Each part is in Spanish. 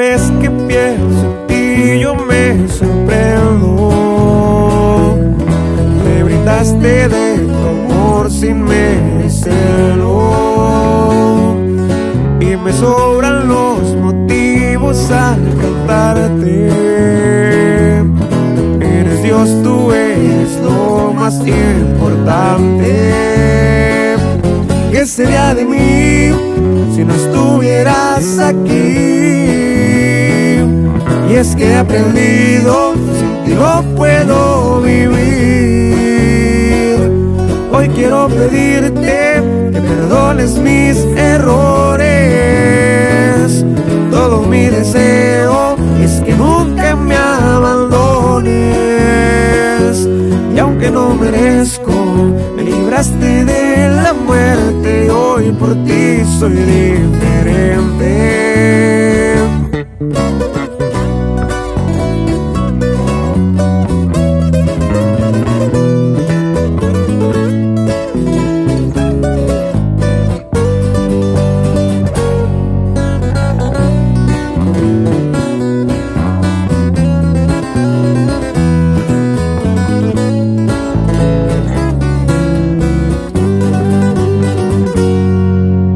vez que pienso en ti yo me sorprendo. Me brindaste de tu amor sin merecerlo. Y me sobran los motivos al cantarte. Eres Dios, tú eres lo más importante. ¿Qué sería de mí si no estuvieras aquí? Es que he aprendido, sin ti no puedo vivir. Hoy quiero pedirte que perdones mis errores. Todo mi deseo es que nunca me abandones. Y aunque no merezco, me libraste de la muerte. Hoy por ti soy diferente.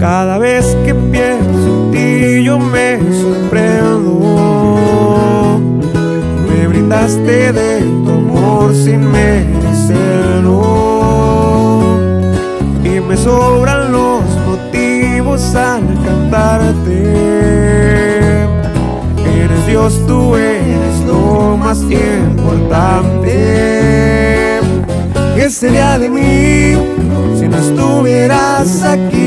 Cada vez que pienso en ti yo me sorprendo. Me brindaste de tu amor sin merecerlo. Y me sobran los motivos al cantarte. Eres Dios, tú eres lo más importante. ¿Qué sería de mí si no estuvieras aquí?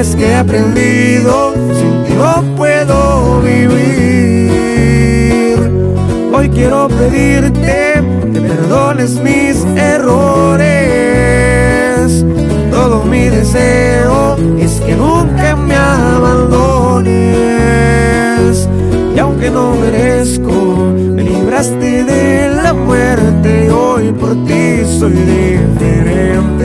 Es que he aprendido, sin ti no puedo vivir. Hoy quiero pedirte que perdones mis errores. Todo mi deseo es que nunca me abandones. Y aunque no merezco, me libraste de la muerte. Hoy por ti soy diferente.